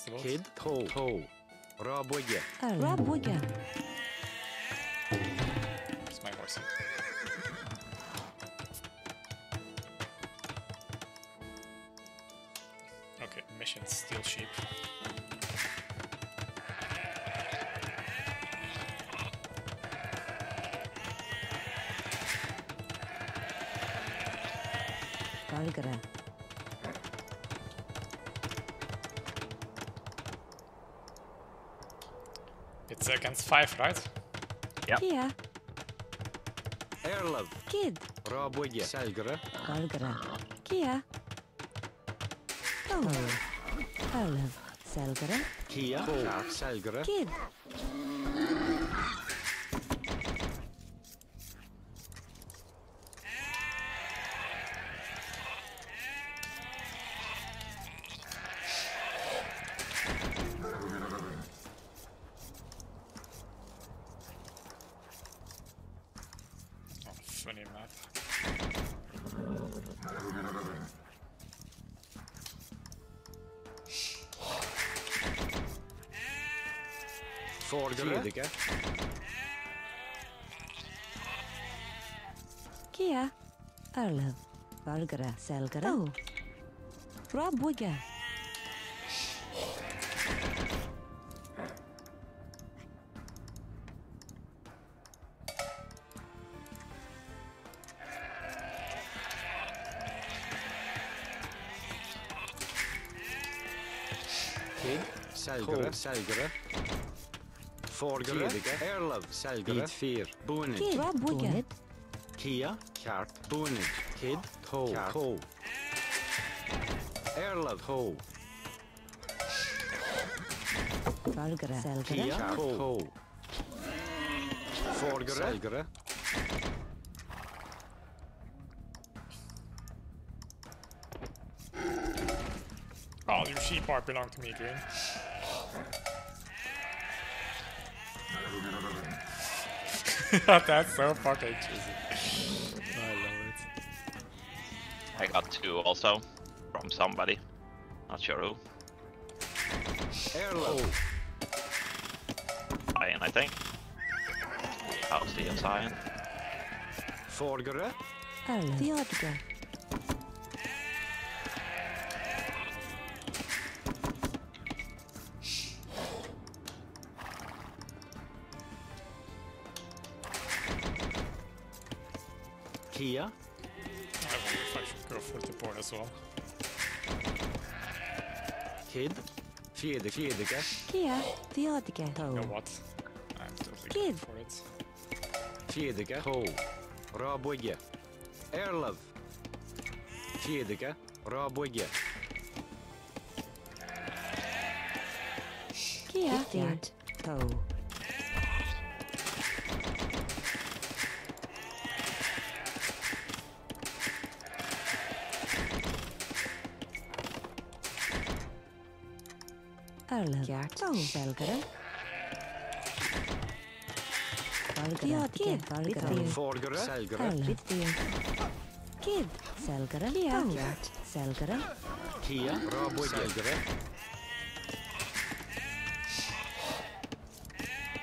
Neste båt. Kid, to, to. Rabogge. Rabwigga. It's my horse. Okay, mission steal sheep. Valgra. Against five, right? Yeah. Kia. Erlov. Kid. Rabogge. Selgere. Valgra. Kia. Oh. Olive. Selgra. Kia. Kart. Selgere. Kid. funny enough. Folgare? Tidige. Kia. Arlev. Valgare. Selgare. Oh. Rabwige. Selgere. Selgere. Forgere. Erlov. Selgere. Bit 4. Bonage. Kid. Rabwigga. Kia. Kart. Bonage. Kid. To. Kart. To. Erlov. To. Valgra. Selgra. Kia. Kart. To. Forgere. Selgere. All your sheep are belong to me, Green. That's so fucking cheesy. I love it. I got two also from somebody. Not sure who. Oh. Erlov. Ian, I think. How's the Zion? Forgere. Olive. Theodga. Kia. Fjede. Fjedike. Kia. Theodga. You know Oh. what? I'm totally Kid. going for it. Fjedike. To. Rabogge. Erlov. Fjedike. Rabogge. Kia. Theod. Oh. Gertsen selgere. Kid, selgere. Kid, selgere. Gjert, selgere. Kia, rabo, selgere.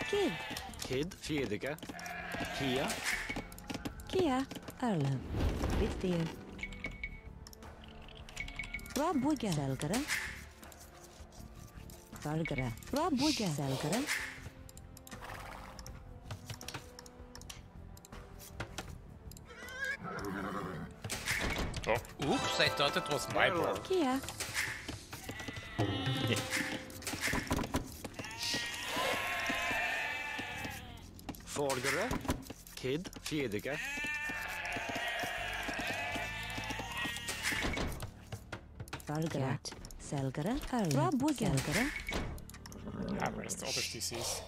Kid. Kid, fjedike. Kia. Kia, Erlend. Viktig. Rabo, selgere. Salgara. Va bo'lgan. Salgara. Oh, oops, I thought it was my board. Yeah. Salgara. Kid. Fjädiga. Salgara. Salgara. Salgara. Va bo'lgan. Salgara. Ah, where's the other TCs?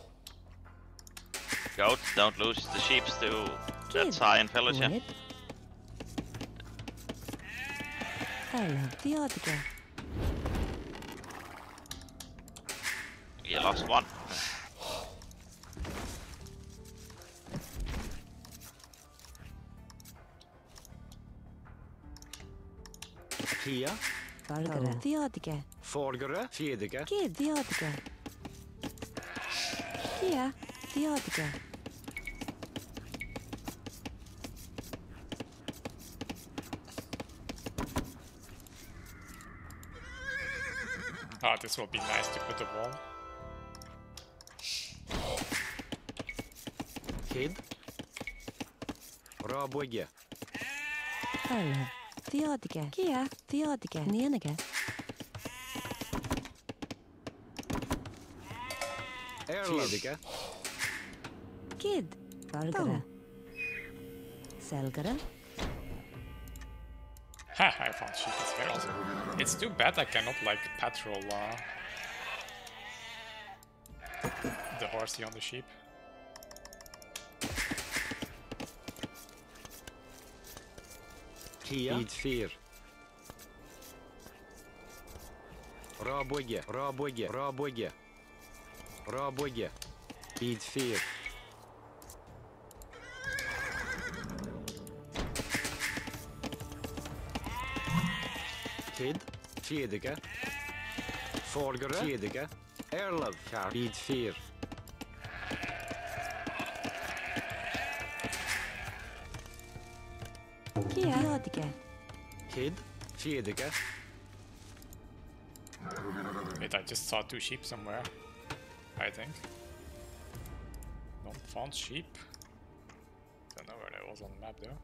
Goat, don't lose the sheep to that Kid. Zion village. yeah? Wit. Olive. Theodga. You lost one. Kia. Valgra. Theodga. Folgere, Fedeke, Kid, diodike. Kia, diodike. Ah, this will be nice to put a wall. Kid. Raboge, Öl. Diodike. Kia, diodike. Nienike. Fedeke, Kid. Vargare. Selgare. Ha, I found sheep as well. It's too bad I cannot like patrol uh, the horsey on the sheep. Kia, Id 4. Raboge, Raboge, Raboge. Raboge, Id 4. Kid, Fedeke. Folgere, Fedeke. Erlev, Id 4. Kia, diodike. Kid, Fedeke. Wait, I just saw two sheep somewhere. I think. Don't found sheep. Don't know where that was on the map though.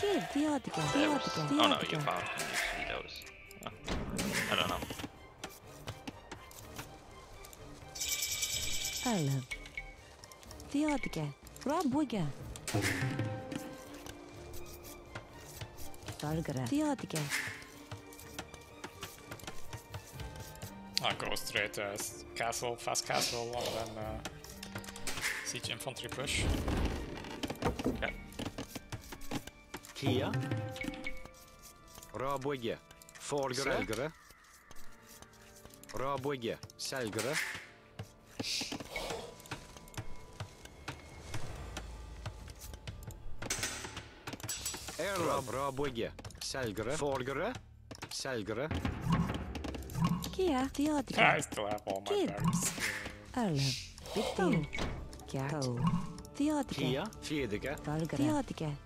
Kid, diodike. There was- Diodike. Oh no, you Diodike. found you see those. Oh, I don't know. Öl. Diodike. Rabuge. Vargare. Diodike. I'll go straight uh, s- castle, fast castle, and then uh, siege infantry push. Okay. Kia. Raboge. Folgere. Selgere. Raboge. Selgere. Erlab. Raboge. Selgere. Folgere. Selgere. Kia, the diodike. I still have all my Kid. berries. Öl. Bittir. Kjart. Diodike. Kia. Fedeke. Vargare. Diodike. Erlev.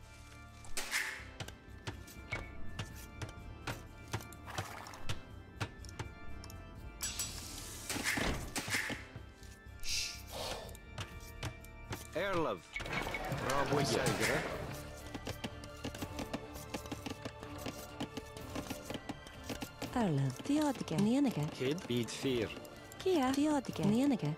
Kiyatike. Kid. Beat 4. Kia. Kiyatike. Nienige.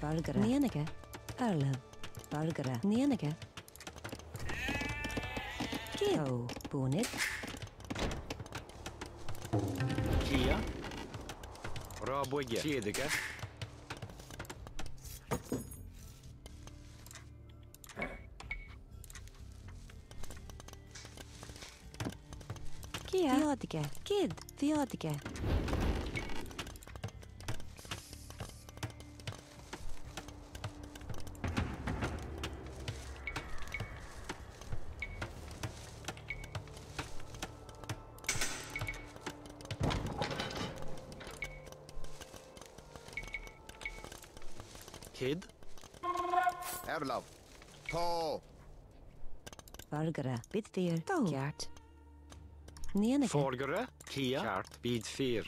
Vargare. Nienike. Öl. Vargare. Nienike. Kio. Punit. Kia. Raboge. Fedeke. Kia. Diodike. Kid. Diodike. Folgere, bitfir, kjært. Nieneke. Folgere, kia, kjært, bitfir.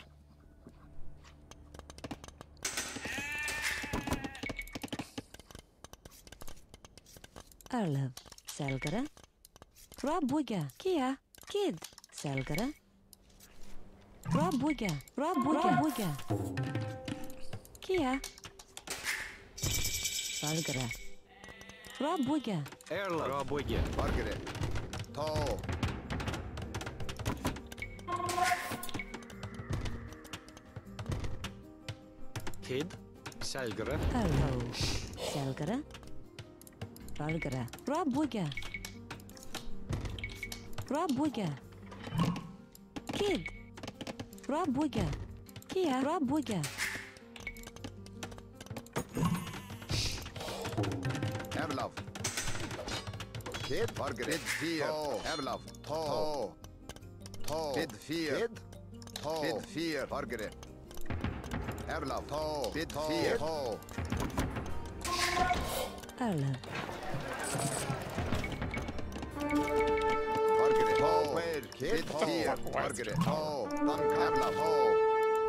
Erlev, selgere. Rabuga, kia, kid, selgere. Rabuga, rabuga, rabuga. Kia. Folgere. Rabuga. Erlev, rabuga, folgere. Ta. Kid. Selgere. Arlo. Selgere. Valgere. Rabuga. Rabuga. Kid. Rabuga. Kia Rabuga. Erlov. Kid. Margaret. fear vier. Evlav. To. To. Kid vier. Kid. To. Kid vier. Margaret. Evlav. To. Kid vier. To. Erlen. Margaret. To. Kid vier. Margaret. To. Tank. Evlav. To.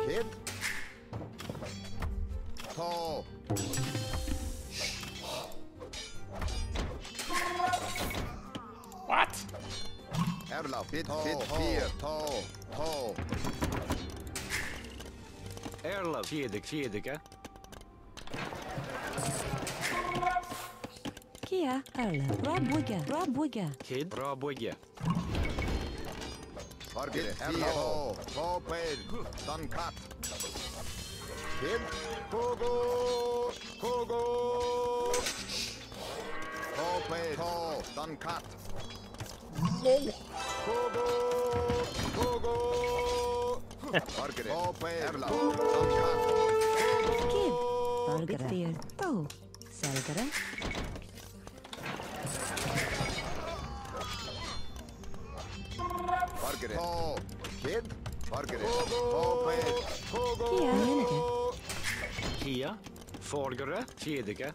Kid. To. Erlaub. Hit, ho, hit, ho. vier. Ho, ho. Erlaub. Vierdik, vierdik, hè? Kia, Erlaub. Rabuga, rabuga. Kid, rabuga. Vargit, Erlaub. Ho, peel. Dan kat. Kid, kogo, kogo. Ho, peel. Ho, dan kat. no! Pogo! Pogo! Kid, Bargara. Oh, Salgara. Bargara. Oh, kid, Bargara. Pogo! Pogo! Kia, Forgara, Fjediga.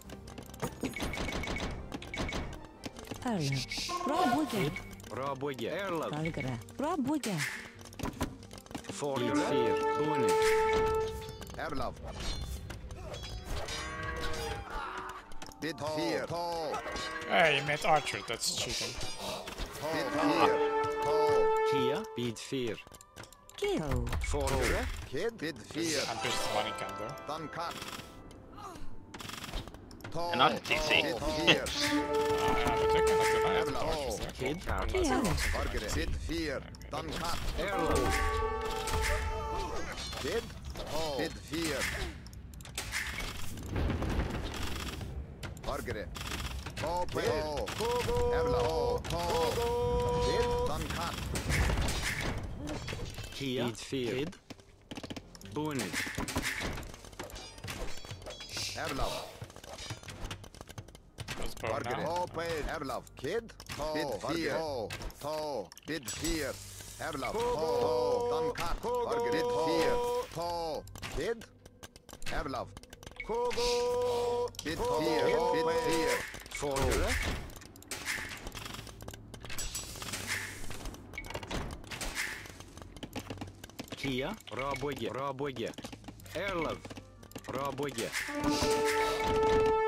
Erland. Bra, Woodgate. Rabuga. Raboge. Erlov. Valgere. Rabuga. Forgere. Fier. Bonig. Erlov. Bid vier. To. Hey, you made archer. That's cheating. Bid vier. To. Kia. Bid fier. Kid. To. Forgere. Kid. Bid vier. I'm just money can there. An RTC. Sid 4, Duncat, Arrow. Kid. Sid 4. Hargere. Ho, Pell. Borgere. Håpeir. love, Kid. fear Borgere. Tå. Bid fire. Erlav. Tå. Dankar. Borgere. Bid fire. Tå. Kid. Erlav. Kogo. Bid fire. Bid fire. Får du? Kia. Raboge. Raboge. Erlav. Raboge. Raboge.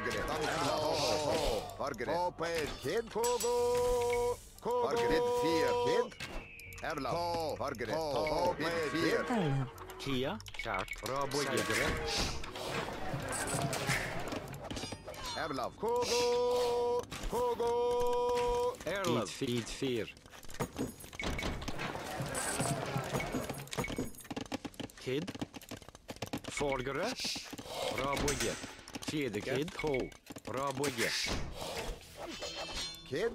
Margaret, Angela, oh, oh, Margaret. Open, kid, Kogo. Kogo. Margaret, fear, kid. Erla, oh, Margaret, oh, open, fear. Kia, Cat, Robo, Yedre. Erla, Kogo, Kogo. Erla, feed, fear. Kid, Folgere, Robo, Kid. Ho. Raboge. Kid.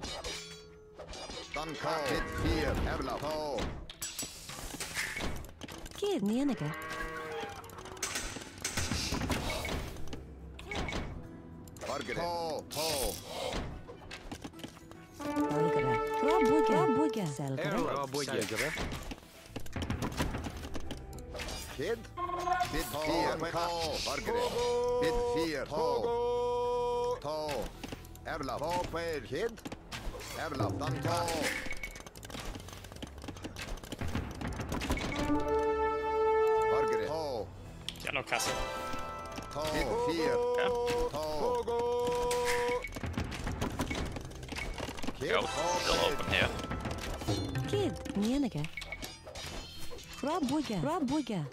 Dan kat. Bid vier. Erlov. To. Kid Menige. Margaret. To. To. Valgere. Rabuga. Rabuga. Selgere. Erlov. Raboge. Kid. Bid vier. Kat. Margaret. Bid vier. To. To. Erlov. To. Ped. Kid. Erlov. Dan kat. Margaret. To. Yellow castle. To. Bid vier. Kid. Go. To. Still Ped. open here. Kid Menige. Rabuga. Rabuga.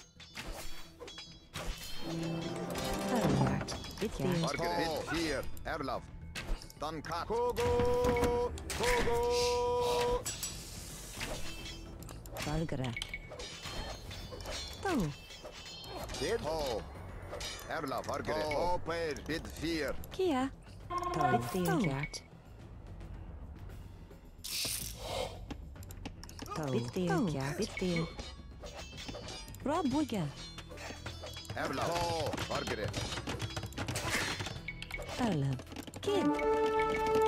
Arlo. Bitvier. Margaret. Bid vier. Erlov. Dan. Kogo. Kogo. Valgere. To. Kid. Ho. Erla. Fargret. Ho. Per. Bid fear. Kia. Bitfearkjart. Bitfearkjart. Bitfear. Bra bugga. Erla. Ho. Fargret. Erlend. और गिरे Tarlab. Kid.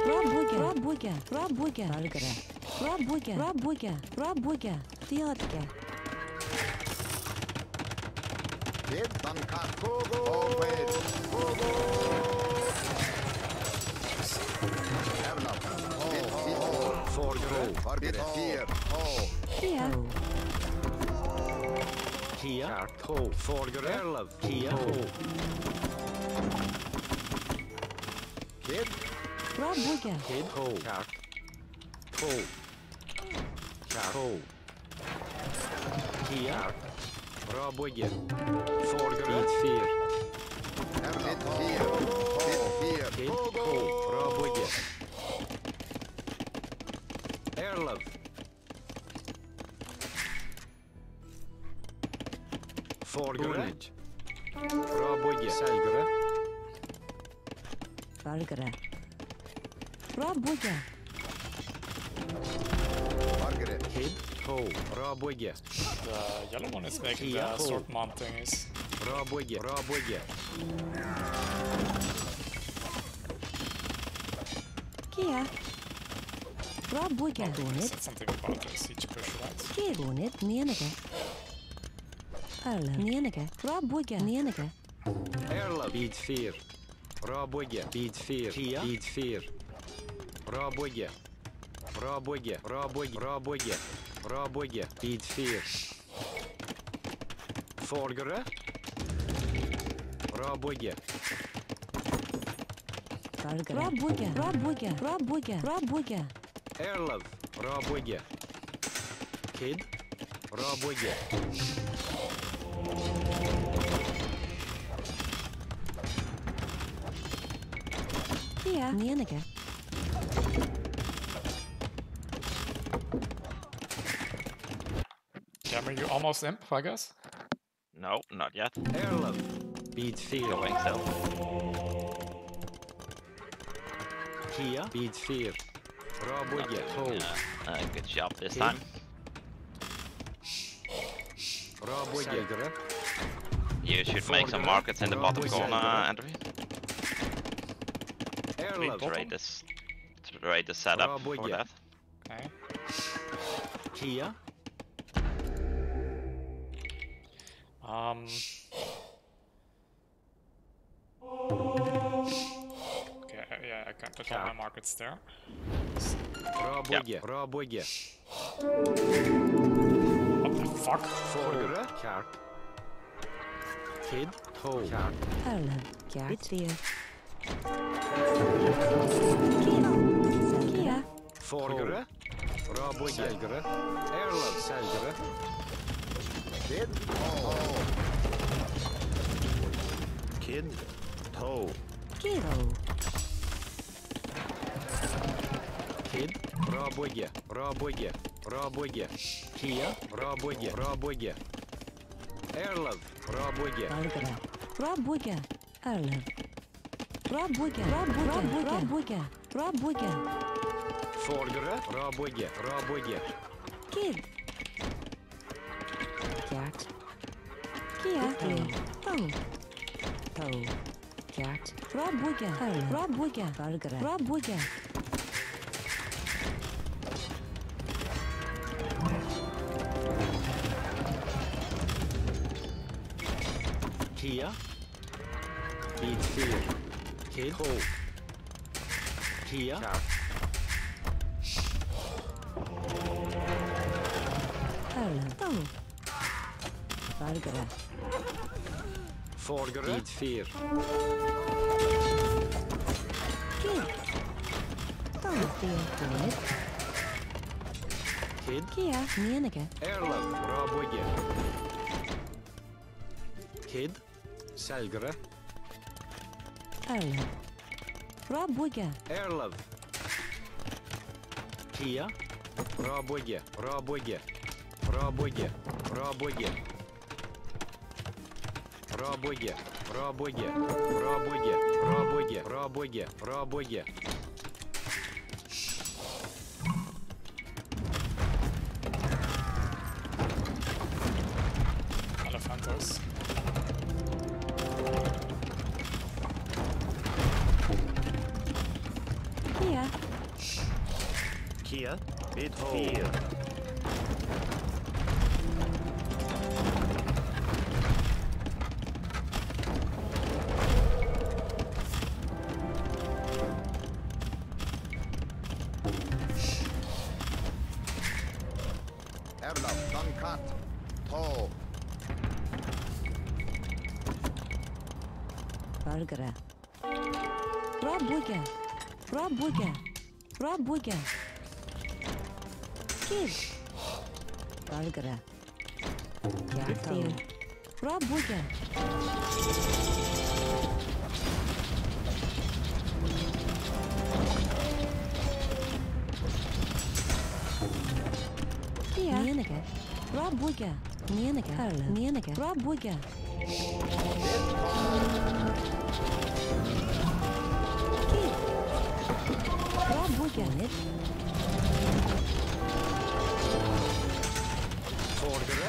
Rob Buga. Rob Buga. Rob Buga. Algara. Rob Buga. Rob Buga. Rob Buga. Theodka. Kid Banka. Kogo. Always. Kogo. Tarlab. Oh. For grow. Target here. Oh. Here. Here. Ho. Fargret. Erlav. Kia. Ho. Kid. Bra bugga. Kid. Ho. Kart. Ho. Kart. Ho. Kia. Bra bygge. Fargret. Bit fyr. Erla. Bid fear. Bid fear. Kid. Ho. Bra bygge. Erlav. Forgrunnet. Probugi. Salgra. Fargra. Probugi. Fargra. Hid. Ho. Probugi. The yellow one is making the sword mom thingies. Probugi. Probugi. Kia. Probugi. I said something about this. Each push right. Kia. Runet. Mienega. Erler. Nenege. Rabuge. Nenege. Erler. Bitfir. Rabuge. Bitfir. Kia. Bitfir. Rabuge. Rabuge. Rabuge. Rabuge. Rabuge. Bitfir. Forgere. Rabuge. Rabuge. Rabuge. Rabuge. Rabuge. Erler. Rabuge. Kid. Rabuge. Bra bygge. Kia. Menige. Cameron, you almost imp, I guess? No, not yet. Erlav. Bit fyr. Going still. Kia. Bit fyr. Bra Not bygge. doing Ho. uh, good job this Kid. time. Bra bygge. Selgre. You should make some markets in the bottom corner, Andrew. Erlav. Trade this, trade the setup for that. Okay. Kia. Um. Okay, yeah, I can put all my markets there. Bra Yep. bygge. Bra bygge. What the fuck? Fargre. Kart. Tid. To. Perlen. Kjær. Tre. Kira. Forgre. Rabo. Selgre. Erlen. Selgre. Tid. To. Kid. To. Kiro. Kid. Рабоги, рабоги, рабоги. Кия, рабоги, рабоги. Эрланд, про боги. Альгра. Про боги. Эрлен. Про боги. Про боги. Про боги. Про боги. Форгра. Про боги. Про боги. Кир. Кят. Киа. Тау. Тау. Кят. Про боги. Про боги. Форгра. Про боги. Here. beat fear kid Cool. Here. Ciao. Hello. Vargra. Forgra. Beat fear. Kid. Kia, menige. Erlo, bra bygge. Kid. Сальгра. Эрлов. Про боги. Эрлов. Кия. Про боги. Про боги. Про боги. Про боги. Про боги. Про боги. Про боги. Про боги. Про боги. Про боги. Vier. Oh. Beethoven. Vier. Erlaub, Dankat, To. Burger. Rob Burger. Rob Burger. Rob Burger. Bálgara. Játél. Rabbuja. Nieneke. Rabbuja. Nieneke. Harlan. Nieneke. Rabbuja. Rabbuja. Rabbuja.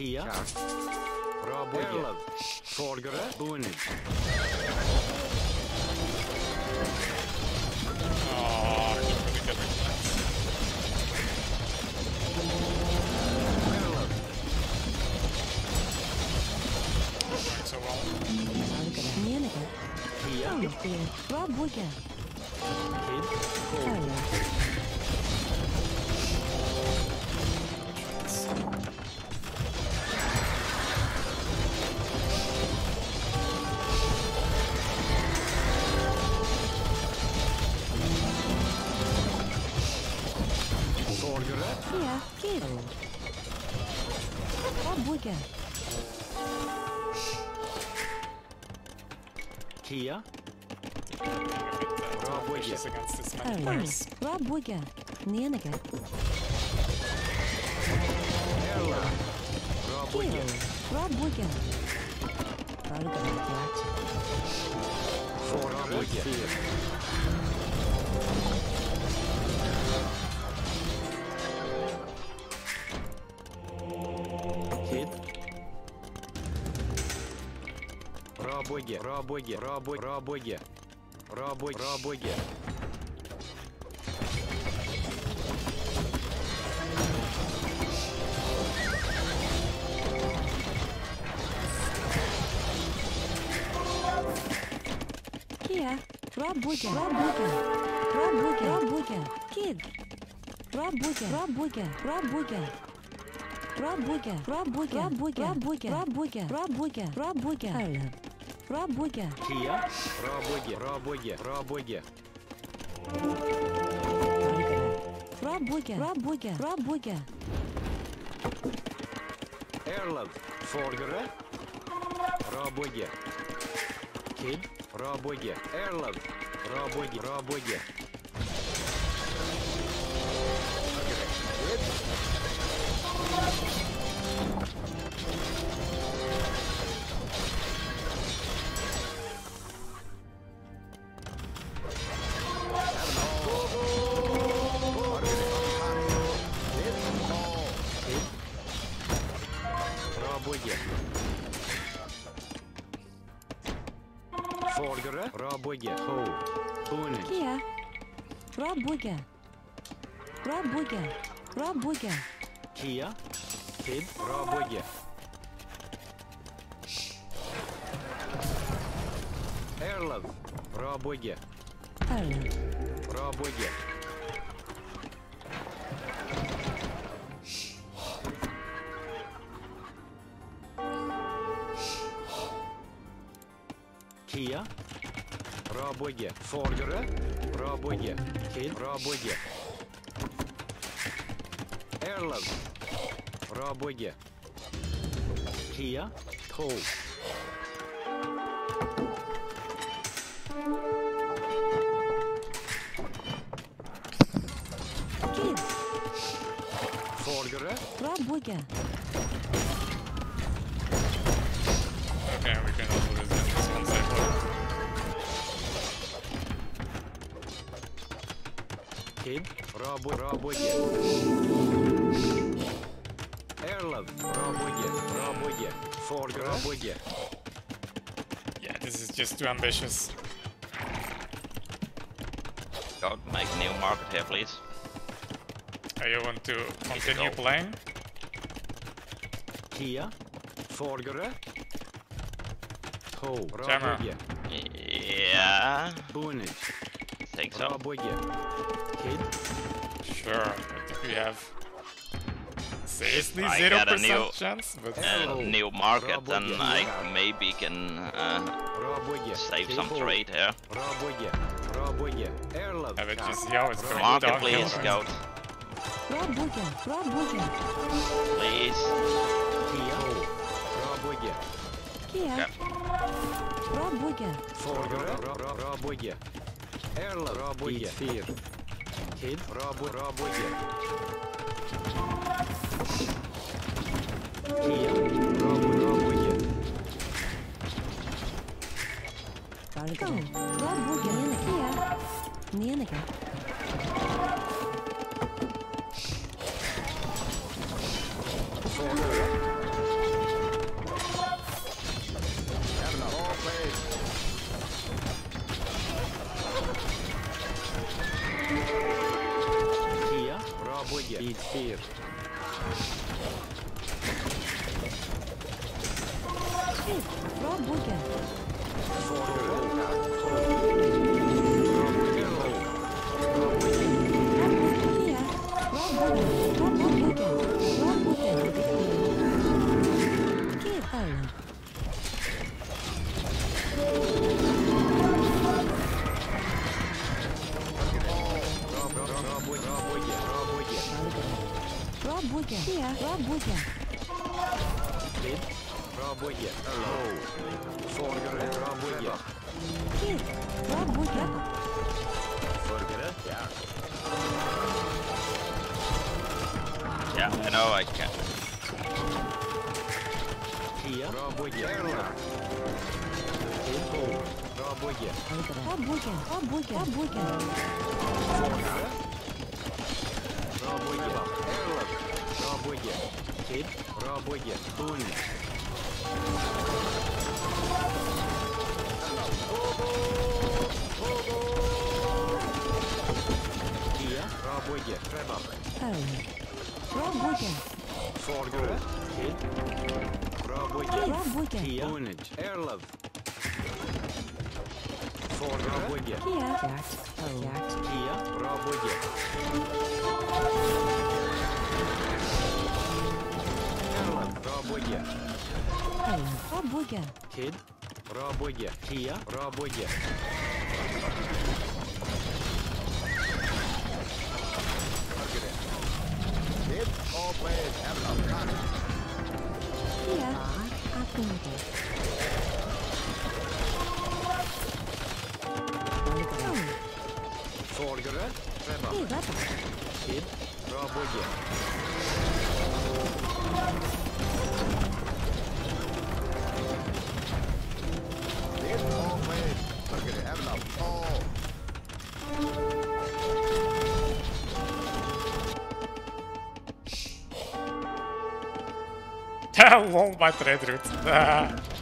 Kia. Bra Erlöv. Frågare. Bunig. Kia. Kia. Bra Buga. Erlöv. again. Kia? Rob wishes against this many players. Rob Wigger. Nianaga. Ella. Rob Wigger. Rob Wigger. Rob Wigger. Рабоги, рабо, рабоги, рабоги, рабоги. Kia, рабоги, рабоги, рабоги, рабоги, kid. Рабоги, рабоги, рабоги. Рабоги, рабоги, рабоги, рабоги, рабоги, рабоги, рабоги. Про боги. Чья? Про боги. Про боги. Про боги. Про боги. Про боги. Про боги. Эрланд. Форгера. Про боги. Кейн. Про боги. Эрланд. Про боги. Про боги. Robojek. Forgere. Robojek. Ho. Bunik. Kia. Robojek. Robojek. Robojek. Kia. Pid. Robojek. Эрлов. Про боги. Эрлов. Про боги. Россия. Работе. Фордера. Работе. Хиль. Работе. Эрланд. Работе. Кия. Тоу. Форгера. Работе. Okay, we can Kid. Rabo. Rabogge. Erlov. Rabogge. Rabogge. Forgere. Rabogge. Yeah, this is just too ambitious. Go make new market here, please. Uh, you want to continue go. playing? Tia. Forgere. To. Jammer. Rabogge. Yeah, Bunich. think so. Rabogge. Kid. Sure, but we have seriously I zero percent new- chance. But Uh, Oh. new market, then I maybe can uh, save some trade here. Rabogge. Rabogge. Erlov. I bet you see how it's going Market, please, right? scout. Rabugge. Rabugge. Please. Tia. Rabogge. Kia. Okay. Erlon. Пробує. Фір. Кіль. Пробу, пробує. Кіль. Пробу, пробує. Go. Пробує. Нінеке. Нінеке. Пробує. Rabogge. Vid fyr. Kid. Rabugge. Forgere. Rabugge. Kia. Rabugge. Kid. Rabogge. Erlov. Forgere. Rabogge. Kid. Rabugge. Forgere. Ja. Yeah, I know I can. Tia. Rabogge. Erlov. Kid. To. Rabogge. Rabugge. Rabugge. Rabugge. Forgere. Rabogge. Erlov. Rabogge. Kid. Rabogge. Tull. Tia. Rabogge. Trebab. Erlov. Rabugge. Forgere. Kid. Rabogge. Rabugge. Tia. Unage. Erlov. Forgere. Rabogge. Kia. Jakt. Jakt. Tia. Rabogge. Erlov. Робоги. Робоги. Кид. Робоги. Кия. Робоги. Кид. Обе. Кия. Акунги. Sorgere. Treba. Kid. Робоги. Робоги. Lol, my trade route.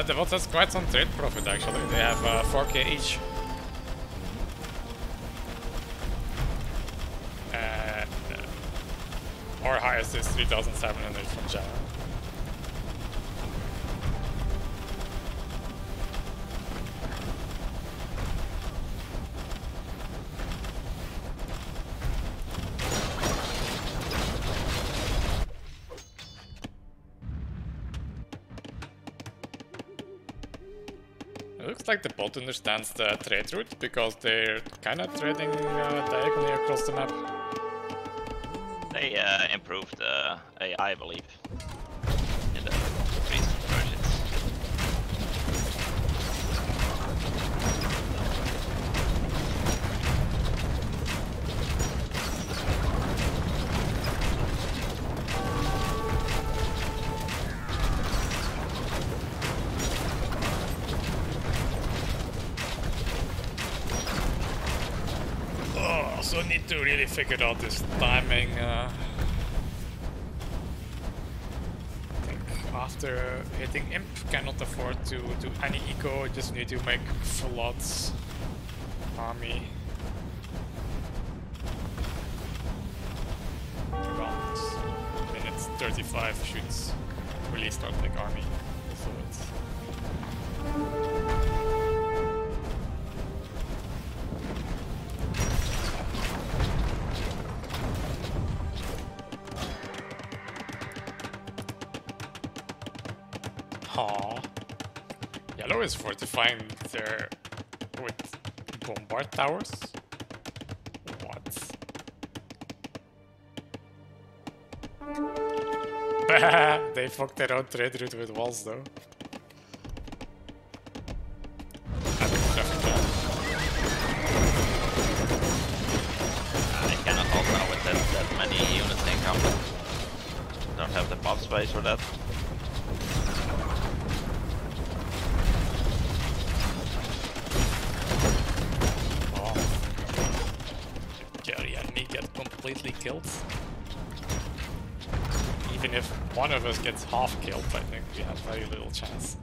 The, the bot has quite some trade profit actually. They have uh, 4k each. And uh, our highest is 3700 from Java. Understands the trade route because they're kind of trading uh, diagonally across the map. They uh, improved the AI, I believe, need to really figure out this timing. Uh, after hitting Imp, cannot afford to do any eco, just need to make floods army. Around minute 35 should really start like army. So towers. What? they fucked their own trade route with walls though. Completely killed. Even if one of us gets half killed, I think we have very little chance.